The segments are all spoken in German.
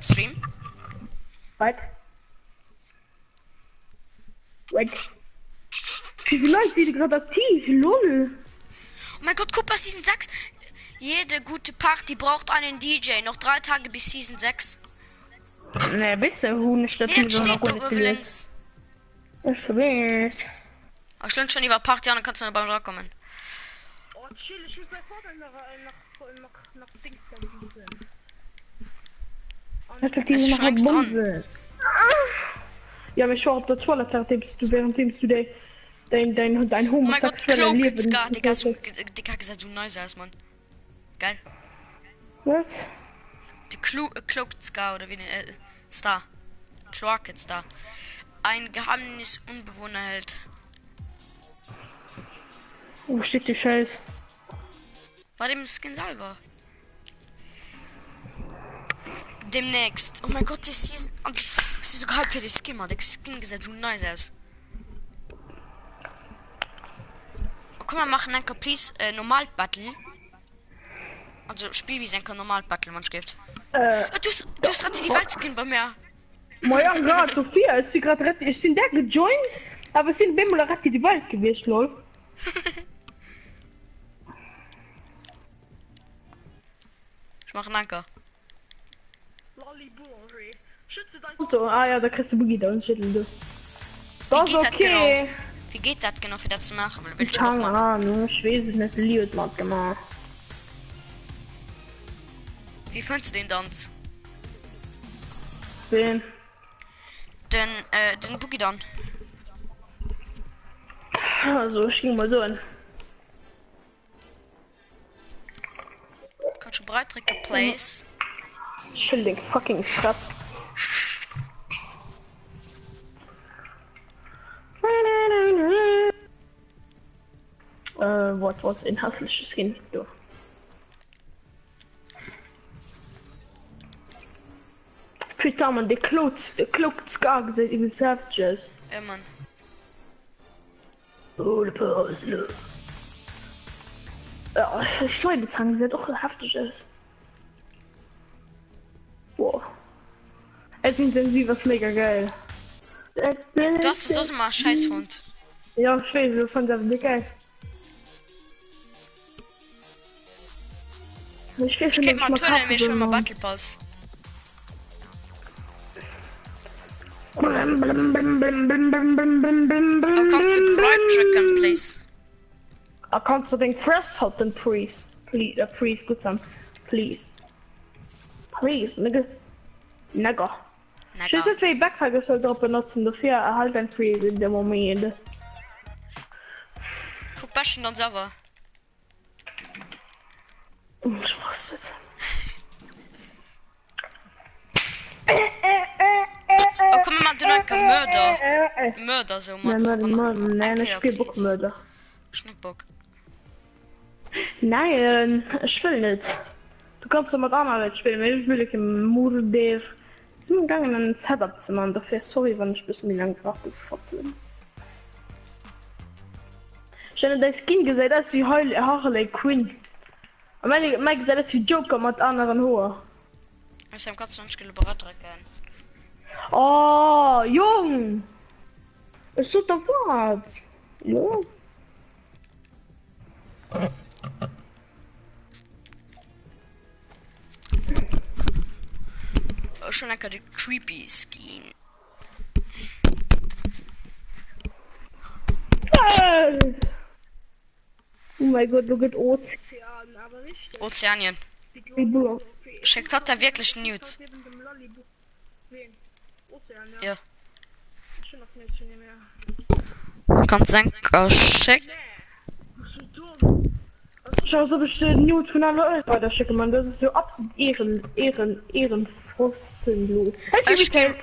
Stream? Wait. Wie viele Leute sind gerade aktiv? Lol. Oh mein Gott, guck mal, Season 6. Jede gute Party braucht einen DJ. Noch drei Tage bis Season 6. Ne, bist du Huhn statt Hier steht du übrigens. Ich weiß. Ach, stimmt schon, die war Party, dann kannst du beim Rock kommen. Oh, chill, ich muss nach, nach, nach, nach Dings da wiesen. Es nach schlägst an. Bombe. Ja, aber ich war auf der Toilette, bist du während du dein, dein, dein, dein mein Gott, homosexuelle Cloak Leben. Ska, Digga, so, Digga, gesagt so nice aus, Mann. Geil. Was? Die Clo äh, Cloaked Ska oder wie den äh, Star. Cloaked Star. Ein Geheimnis Unbewohner hält. Wo steht die Scheiß? Bei dem Skin selber. Demnächst. Oh mein Gott, das ist. Also, ist sogar halb für die Skin, Mann. Der Skin sieht so nice aus. Oh, guck mal, machen ein please äh, Normal Battle. Also, Spiel wie Senker Normal Battle, man gibt. Äh, Ah, du hast, du hast gerade die Waldskin bei mir. Moja, gerade, Sophia, ist sie gerade rettet. Ich sind der gejoint, aber sind Bimmel hat die Welt gewesen, lol. Ich mache einen Anker. So, ah ja, da kriegst du Boogie da und schütteln du. Das ist okay. Wie geht das genau für das zu machen? Willst du Keine machen. Ahnung, ich weiß es nicht, lieb mal gemacht. Wie findest du den dann? Wen? Den, äh, den Boogie dann. Also, ich ging mal so hin. Kannst du Breitdrücker Place. Chill den fucking Schatz. Äh, was, was inhaltliches hin, du. Putain, man, der klokt, der klokt skag, seit übel savages. Ja, Mann. Oh, der Pause. Ja, Schneidezangen sind auch heftig ist. Es ist intensiv, was mega geil. Das ist das immer Scheißhund. Ja, ich weiß, ich fand das mega geil. Ich geb mal Tunnel mir schon mal Battle Pass. Oh, Aber kannst du Breitdrücken Place. Ah, kannst du den Press halten, please? Please, uh, please, gut sein. Please. Please, nigga. Nigga. Ich Necker. will zwei Backfire soll drauf benutzen, dafür erhalt ein Freeze in dem Moment. Guck Baschen dann selber. Oh, Ich muss es. Oh, komm mal, du Necker. Mörder. Mörder so, Nein, Mann. nein, nein, nein, ich Okay, spiel please. Bockmörder. Schnickbock. Nein, ich will nicht. Du kannst doch mit anderen spielen, ich will ich im Sind gegangen ein Setup zu machen, dafür sorry, wenn ich bis mir lang gewartet bin. Ich habe dein Skin gesagt, das ist wie Heul Harley Quinn. Und meine, meine gesagt, das ist wie Joker mit anderen Hohen. Ich hab ganz sonst geil Breitdrücken. Oh, Jung! Ist so der Wort. Ja. Schon Necker, die Creepy Skin. Oh mein Gott, look at Ozean, aber nicht Ozeanien. Schickt hat er wirklich Nudes. Ja. Schon noch nicht, Schau, so bestimmt Nude von aller weiter schicken, man. Das ist so absolut Ehren, Ehren, Ehrenfrostenlos. Ich spiel-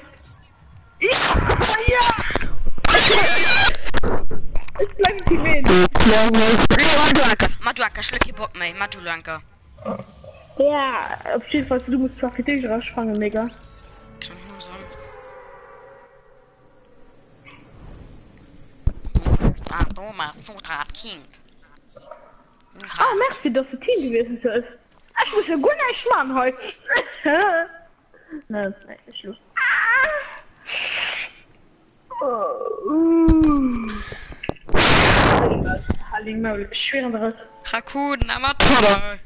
Ja! Ich bleib die Wehen. Maduaka, schlecke Bock mei, Madulanka. Ja, auf jeden Fall, du musst für dich rausfangen, Digga. Ah, Doma, Futra, Kind. Ah, merci, dass du Team gewesen bist. Ich muss ja gut nicht machen heute. Ne, ne, ist los. Oh. Halling Maul, schweren Druck. Hakun Amateur.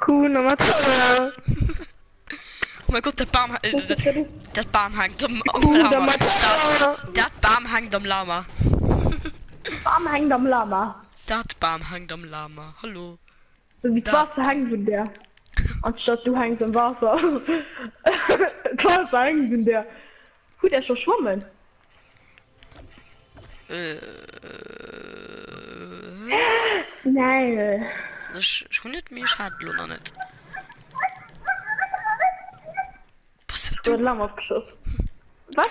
Kuhn, Amateur. Oh mein Gott, der Baum, äh, der, der Baum hängt am, am Kuhn, Lama. Amateur. Der Baum hängt am Lama. Warum hängt am Lama? Der Baum hängt am Lama. Hallo. So wie das Da. Wasser hängt von der. Anstatt du hängst im Wasser. das hängt von der. Gut, er ist schon schwimmen. Äh, Nein. das schon nicht mir schade, noch nicht. Was ist Du du? hast abgeschossen. Was?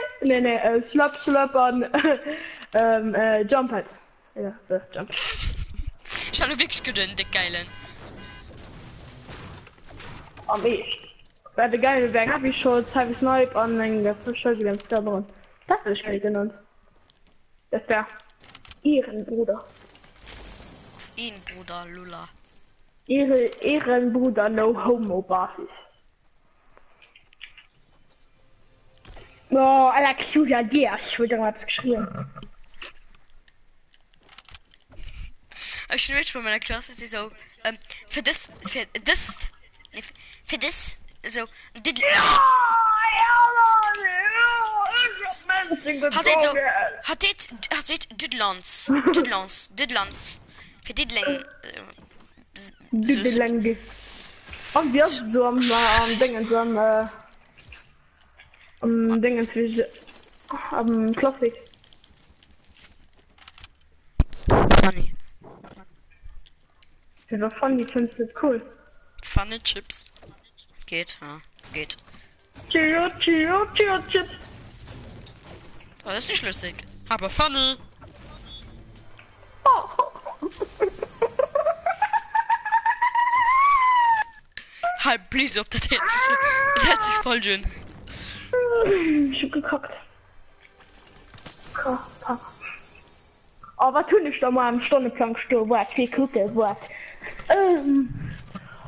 Nee, nee, äh, slurp, slurp an... ähm, äh, Jump halt. Ja, so, Jump. Ich habe wirklich gedacht, der Geilen. Am ich. Bei der geile Werk hab ich schon zwei Snipe an den Verschuldigung im Skabron. Das will ich geil genannt. Das der Ehrenbruder. Auf ihn, Bruder, Lula. Ehre, Ehrenbruder No Homo Basis. Oh, Alex Julia Diaz, wird irgendwas geschrieben. Ich bin jetzt bei meiner Klasse, sie so, ähm, für das, für das, nee, für- für das, so, dit, hat dit so, hat dit, hat dit, Dudlands, Dudlands, Dudlands, für Didling, äh, s- Du so- bist lang. Und wir sind so am, äh, am Dingen, so am, Klassik. funny, was fand ich, findest du das cool? funny Chips, geht, ja, geht, Chio, Chio, Chio, Chips. das ist nicht lustig, aber funny, halt, please, ob das jetzt ist, das sich voll schön, Ich hab gekackt. Aber tun ich doch mal am Stundenplan gestorben, wart, wie gucke, wart. Ähm,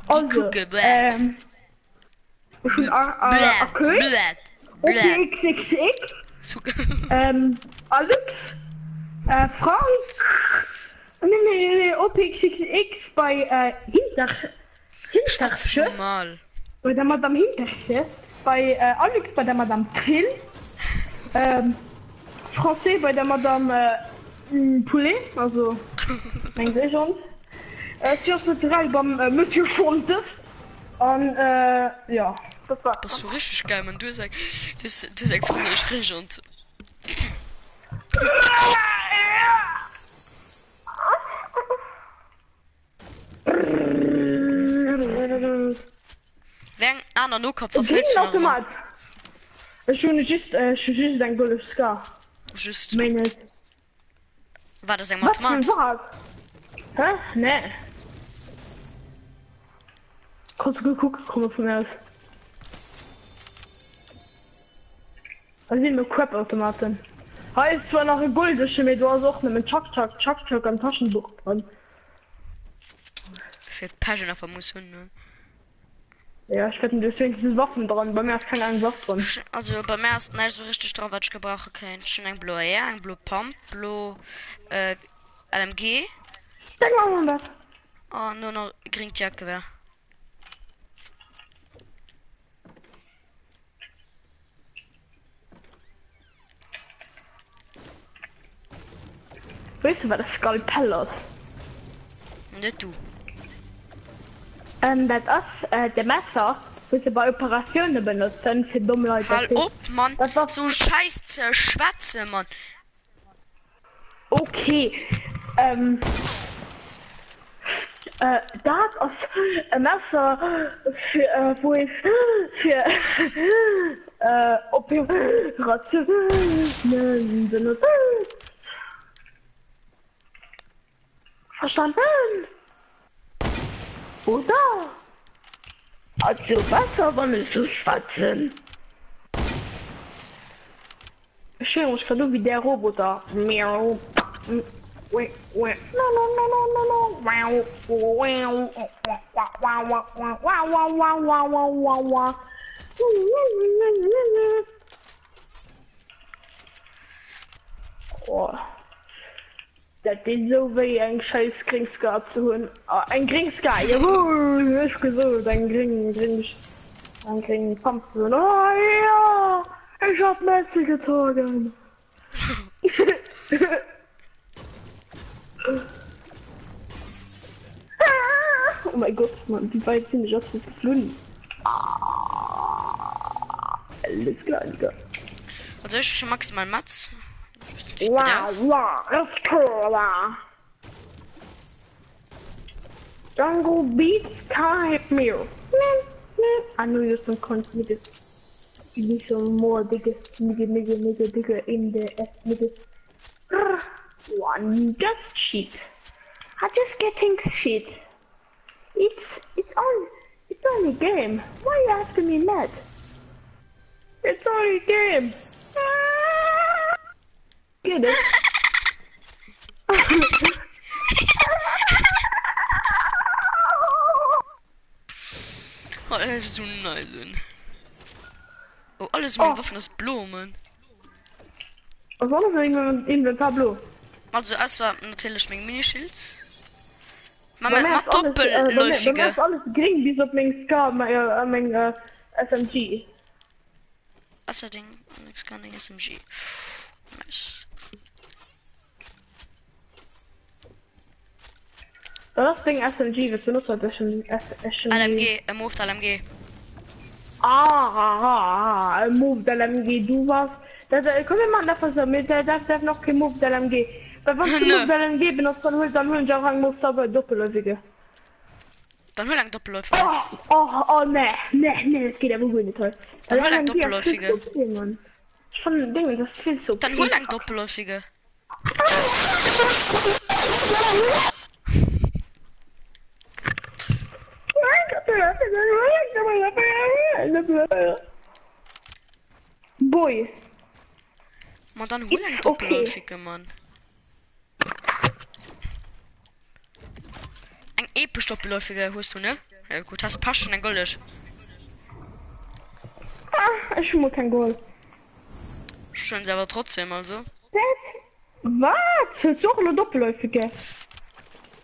also, ähm, schon a, a, a Köln, OPXXX, ähm, Alex, äh, Frank, nee, nee, nee, OPXXX bei, äh, Hinter, Hintersche. Oder mal beim Hintersche bei äh, Alex bei der Madame Trill, ähm, Français bei der Madame äh, Poulet, also Englisch und äh, sur ce drei beim äh, Monsieur Fontes und äh, ja. Das war das so richtig geil, man. Du sagst, das, das ist französisch Regent. Und. Wer einer no Kopf verfälscht. Automat. Schon just, äh, schon just ein Golf Ska. Just. Meine, War das ein Mathemat? Hä? Nee. Kurz geguckt, komm von mir aus. Was sind mit Crap-Automaten? Heißt zwar noch ein Goldische mit du hast auch mit Chuck Chuck Chuck Chuck am Taschenbuch dran. Für Passion auf der hun. Ja, ich wette, deswegen sind Waffen dran. Bei mir ist keine Waffe dran. Also beim ersten nicht so richtig drauf, was ich gebrauche kann. Schon ein Blue Air, ein Blue Pump, Blue äh, LMG. Sag mal mal was. Oh, nur noch Green Jagdgewehr. Weißt du, was das Skalpell ist? Nicht du. Ähm, das ist äh, der Messer, Bitte bei Operationen benutzen für dumme Leute. Halt op man Das war- so scheiß zerschwätze man Okay. Ähm. Äh, das aus ein Messer für, äh, wo ich für äh, Operationen benutzt. Verstanden? Oda, acaba sabah mesut satsın. Şey, on se fait des vidéos, Oda. Miaou. Ouais, ouais. Non, non, non, non, non, non. Waouh, waouh, waouh, waouh, waouh, waouh, waouh, waouh, waouh. Oh. Das ist so wie ein scheiß Gringscar zu holen. Oh, ein Gringscar, jawohl, ich gesagt, ein Gring, Gring, ein Gring, Pump zu holen. Oh ja, ich hab Netze gezogen. oh mein Gott, Mann, die beiden sind nicht absolut geflohen. Ah, alles klar, Digga. also ich maximal Matz Wow, wow, ist cool, wow. Jungle Beats type mirror. I know you're some cunt nigga. You need some more nigga, nigga, nigga, nigga, nigga in the ass nigga. One just shit. I just getting shit. It's it's on it's only game. Why you have to be mad? It's only game. Ne? Get it. oh, das ist so nice. Oh, alles mit oh. Waffen ist blau, Mann. Was soll das denn Inventar blau? Also, erstmal natürlich mein Minischild. Man macht äh, doppelläufige. Man alles gering, bis auf mein Ska, mein, äh, äh, mein uh, SMG. Außerdem, nix kann ich SMG. Nice. Das Ding SMG, das benutzt halt SMG. LMG, er moved LMG. Ah, ah, ah, er moved LMG, du warst. Das, können wir mal davon sagen, der darf noch kein moved LMG. Weil was du moved LMG benutzt, dann holt dann holen Jarang moved aber doppelläufige. Dann hol lang doppelläufige. Oh, oh, oh, ne, ne, ne, das geht aber wohl nicht toll. Dann hol lang doppelläufige. Schon Ding, das ist viel zu. Dann hol lang doppelläufige. Boy, man dann hol lang Ist okay. Mann ein episch doppelläufige hast du ne ja, gut hast passt schon ein Gold ah, ich muss kein Goal. schön aber trotzdem also Was? Willst du auch eine doppelläufige?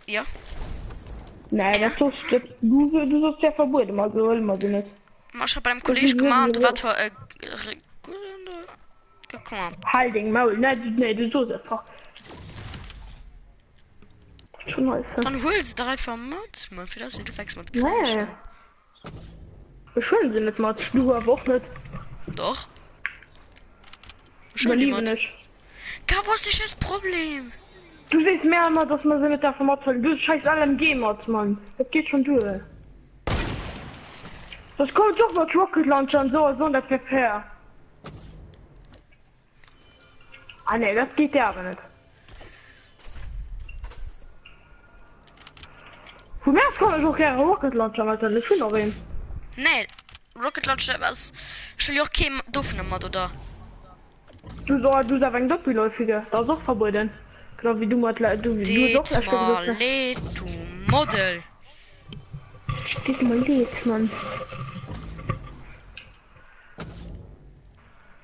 ja Nein, Ne, ja. to szczyt. Dużo, dużo strefa bude, mogę, mogę mieć. Masz prям kolížku, mám dva to... Kako mám? Hiding, Maul, ne, ne, du so einfach. Schon mal. Dann holst drei vom Mod, man für das nicht fix mit. Nee. Schön sind nicht Mod, du aber auch nicht. Doch. Schon lieber nicht. Gar was ist das Problem? Siehst mehr immer, dass man sie mit der Format soll. Du scheiß LMG Mods, Mann. Das geht schon durch. Das kommt doch mit Rocket Launcher und so, so und das her. Ah ne, das geht ja aber nicht. Von mir aus kann ich auch gerne Rocket Launcher mit der Schön erwähnen. Nee, Rocket Launcher was schon ja auch kein Duftner Mod oder? Du so, du sagst ein Doppelläufige. Das ist auch verboten. Genau wie du mal, du, du Det doch gesagt Leto Model. Steht mal jetzt, Mann.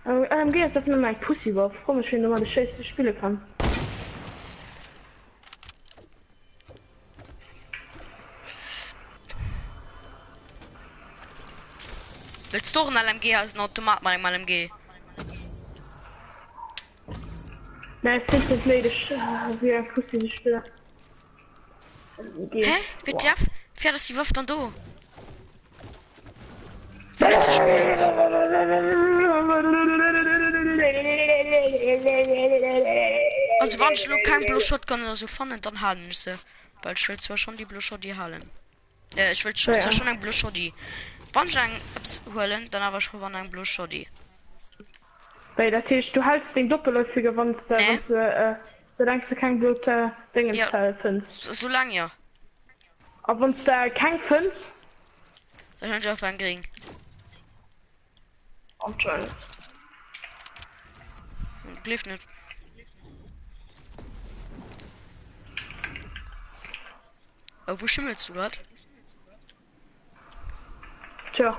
AMG ist auf einmal ein Pussy war. Ich wenn du mal das Scheiße spielen kann. Willst du doch ein LMG als ein Automat mal im LMG? Nein, es sind nicht ledig, äh, wie ein die Spieler. Hä? Wird der? Fährt das die Waffe dann? Teil zu spielen. Also wann ich noch kein Blue Shotgun oder so fand, dann haben sie. Weil ich will zwar schon die Blue Shot die hallen. Äh, ich will schon, Ja, zwar ja. schon ein Blue Shot die. Wann ich ein Apps holen, dann aber schon wann ein Blue Shot die. Bei der Tisch, du hältst den doppelläufige, wenn du, Nee. wenn du, äh, solange du kein Blut, äh, Dinge Ja. Teil findest. So, so lange ja. Wenn du da kein findest, Dann hören sie auf einen kriegen. Und lief nicht. Aber wo schimmelst du grad? Tja.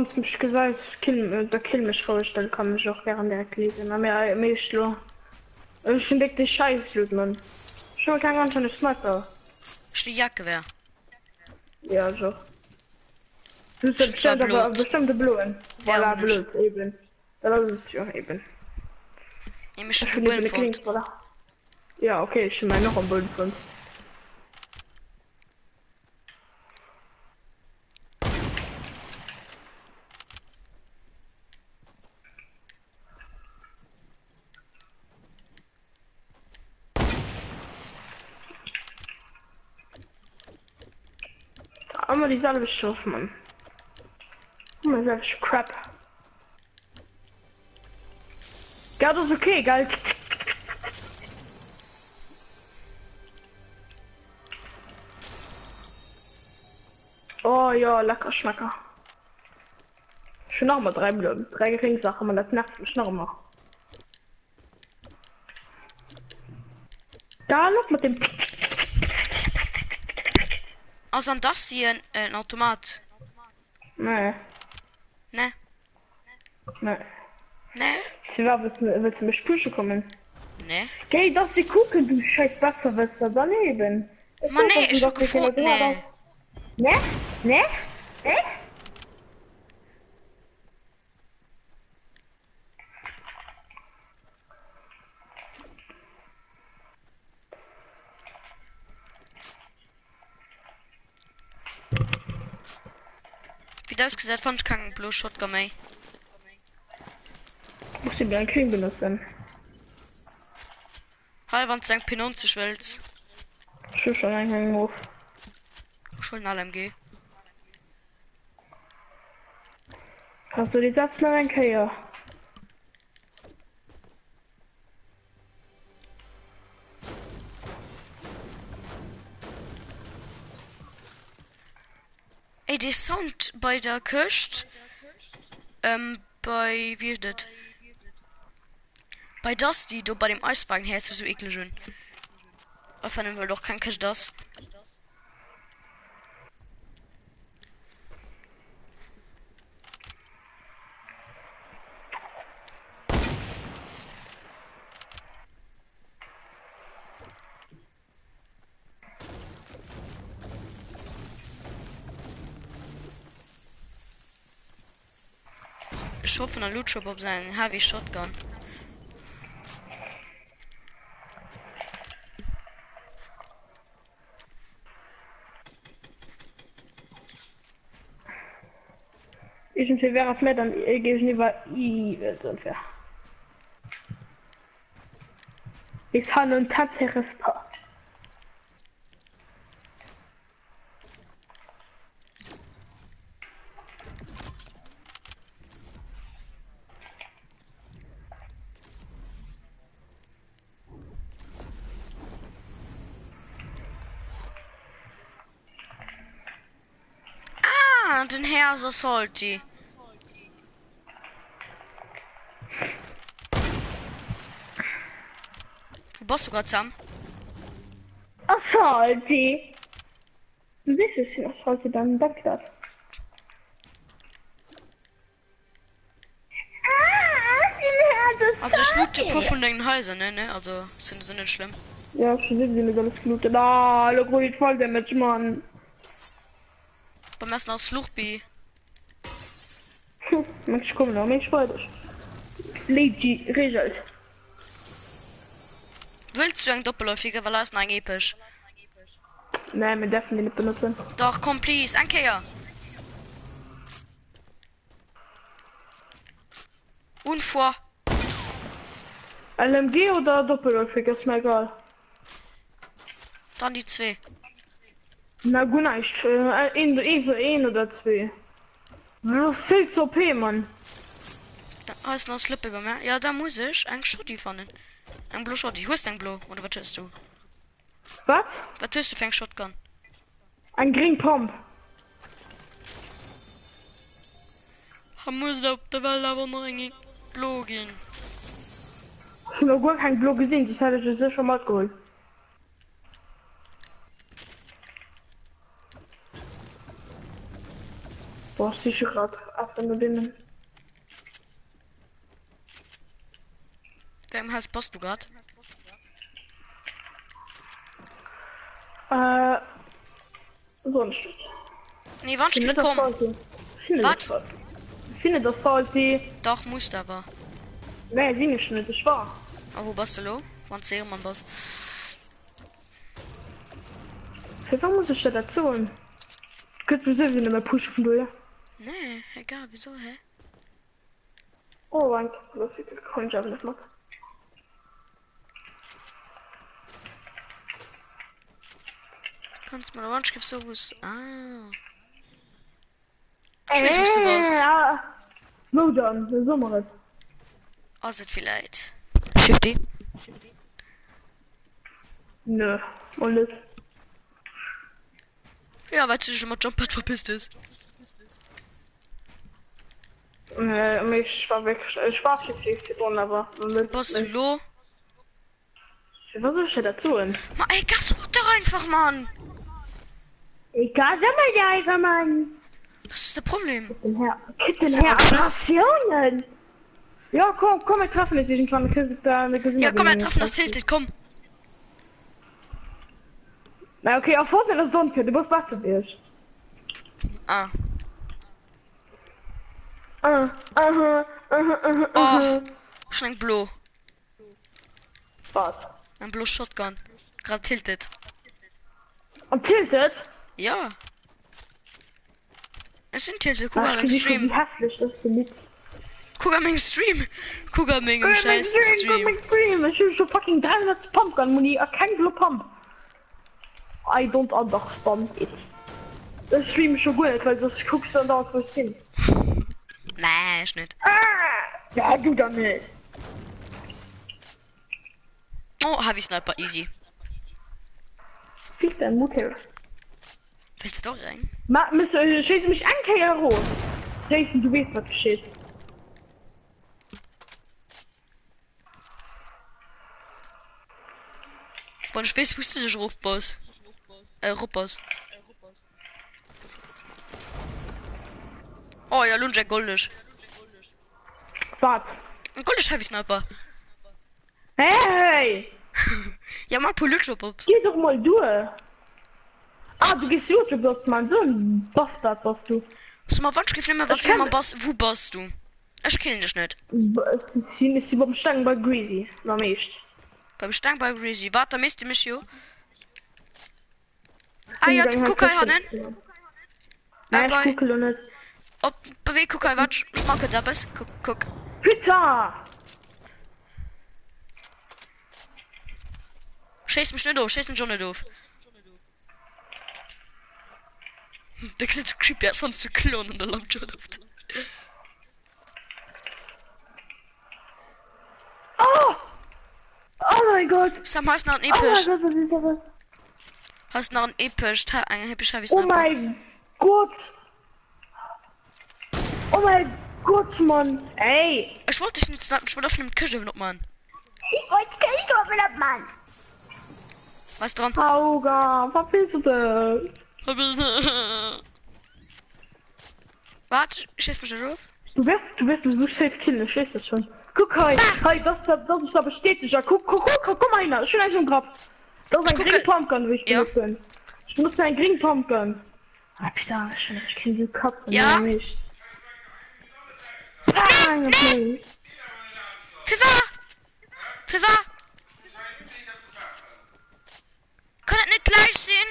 Wenn es mich gesagt kill, äh, der kill mich raus, dann kann mich auch gerne erklären. Aber mir, mir ist nur. Ich bin wirklich scheiße, man. Schon kein ganz schöner Sniper. Die Jacke wer? Ja, so. Du Schütz war bestimmt aber bestimmte Blumen. Ja, Voilà. Blut, eben. Das ist ja eben. Ich Ich schon finde eine Bullen Klinge, voilà. Ja, okay, ich meine noch am Boden von. Einmal dieselbe Stoff, Mann. Immer selbe Crap. Ja, das ist okay, geil. Oh ja, lecker Schmecker. Schon noch mal drei Blöden. Drei Geringsachen, man das nervt mich noch mal. Da noch mit dem. as an das hier ein, ein automat. Ne? Ne? Ne ne sie war will zum besprüche kommen. Ne? Geh das sie gucken du scheiß wasserwässer daneben. Man ne ich gefroren ne. Ne? Ne? Ne das gesagt, ich keinen Blue Shotgun. Muss ich mir einen Krieg benutzen. Halt, wenn du sagen P90 willst. Ich will schon einen Hof. Schon ein LMG. Hast du die Satz noch ein Keier? Ey, der Sound bei der Küste. Ähm, bei, wie ist das? Bei Dusty, du bei dem Eiswagen her, ist so eklig schön. Auf jeden Fall doch kein Cash das. Ich hoffe, ein Loot Shop auf seinen Heavy Shotgun. Irgendwie wäre es mehr, dann äh, gehe ich lieber I, wird unfair. Ich habe einen tatsächliches Paar. Ah, den Herr so salty. Wo bist du gerade Sam? Assaulti! Du siehst es, wie Assaulti dann Bagdad. Also ich loote pur von den Häusern, ne, ne? Also sind sie nicht schlimm. Ja, schon sind sie mit alles gelootet. Ah, le grüß voll Damage, Mann. Beim ersten aus Luchbi. Ich komme noch, ich wollte. Lady regelt. Willst du ein doppelläufige, weil er ist ein episch. Nein, wir dürfen die nicht benutzen. Doch, komm, please, ein Kehr. Und vor. LMG oder doppelläufig, ist mir egal. Dann die zwei. Na gut, nicht. Äh, ein, ein, ein oder zwei. Viel zu OP, Mann. Da hast du noch Slip über mir. Ja, da muss ich ein Schotti fahren. Ein Blue Schotti. Wo ist dein Blue? Oder was tust du? Was? Was tust du für ein Shotgun? Ein Green Pump. Han muss da auf der Welt aber noch ein Blue gehen. Ich habe gar kein Blut gesehen, das hätte ich sicher mal geholt. Boah, sicher gerade. Einfach nur denen. Wem hast Boss du grad? Äh. Sonst. Nee, wann Finde spielt das komm? salty. Finde Was? salty. Finde das salty. Doch, muss aber. Nee, wie nicht, nicht, das war. Aber wo bist du lo? Wann sehen man Boss? Für was muss ich da dazu du sowieso nicht mehr pushen von dir? Nee, egal, wieso, hä? Oh, danke. Das kann ich aber nicht machen. Kannst du mal Orange so was? Ah. Ich weiß, was du was. ja. No, dann, wir sind mal Oh, sind vielleicht. Shifty. Nö, und nicht. Ja, weil du schon mal Jumppad verpisst ist. Äh, mich war weg. Ich war aber. Mit, Boss du lo? Was soll ich da dazu holen? Ma, ey, gas rot doch einfach, Mann. Egal, sag mal ja einfach, Mann. Was ist das Problem? Den mal, Herr. Chris. Rationen. Ja, komm, komm, wir treffen uns irgendwann. Ja, komm, wir treffen das Tilted, komm. Na, okay, auf Fortnite ist Sonntag. Du musst was du willst. Ah. Ah, aha, aha, aha, aha. Oh, schon ein Blow. Was? Ein Blow Shotgun. Gerade tilted. Und tiltet? Ja. Es sind tilted. Guck mal im schon, wie Stream. hässlich das für nichts. Guck im Stream. Guck mal im scheiß Guck Stream. mal, Stream. Ich habe schon fucking 300 Pumpgun Muni. I can't blow pump. I don't understand it. Das Stream ist schon gut, weil das guckst du dann wo ich bin. Nee, ist nicht. Ah! Ja, du dann nicht. Oh, Heavy Sniper, easy. Krieg dein Mutter. Willst du doch rein? Ma, äh, schieß mich an, Kero. Jason, du weißt, was geschieht. Wann spielst du dich auf Boss? Äh, Ruppers. Oh ja Lunja goldisch. Wat? Goldisch Heavy Sniper. Hey! ja mal Polyschopops. Geh doch mal du. Ah, du gehst YouTube, du bist mein Sohn. Bastard was du. So, mal wann schrift immer, was immer bas, wo bist du? Ich kenne dich nicht. Sie ist beim Stangen bei Greasy, war nicht. Beim Stang bei Greasy. Warte, misst du mich, jo? Ah ja, guck mal, Hannen. Nein, ich gucke nicht. Ob, beweg, guck mal, warte. Ich mag jetzt etwas. Guck, guck. Pizza! Scheiß mich nicht auf, scheiß mich schon nicht auf. Das ist so creepy, als sonst zu klonen und der schon auf. Oh! Oh mein Gott! Sam, hast noch einen Oh mein episch? Gott, was ist das? Hast du noch einen episch? Einen episch Heavy Oh Sniper? mein Gott! Oh mein Gott, Mann! Ey! Ich wollte dich nicht snappen, ich wollte auf einem Küche noch mal. Ich wollte Stopp Mann! Was dran? Auga, verpiss dich! Warte, schieß mich auf. Du wirst, du wirst so safe killen, ich weiß das schon. Guck halt, halt, das, das, das ist da bestätigt. Ja, guck, guck, guck, guck mal einer, schön schon grab. Das ist ein Green Pumpgun, will ich Ja. benutzen. Ich nutze einen Green Pumpgun. Ah, Pisa, ich, ich kenne die Katze Ja? nicht. Für war? Für war? Kann das nicht gleich sehen?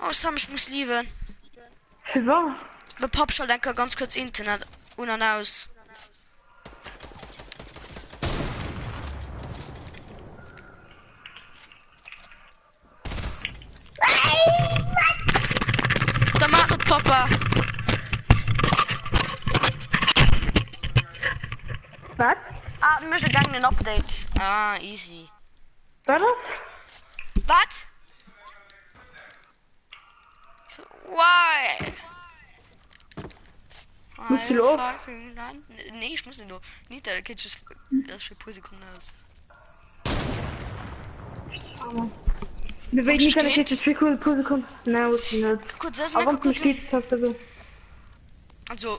Oh, Sam, ich muss lieben. Für was? Der Popschall denke ganz kurz Internet un und aus. Da macht Papa. Was? Ah, wir müssen gang ein Update. Ah, easy. Das? Was? Why? Musst du los? Nee, ich muss nicht nur. Nicht, der geht schon das für paar Sekunden aus. Wir werden nicht eine steht? Kette für cool, cool. Nein, ist nicht. Kurz, das ist Aber was kurz. steht, das so. Also,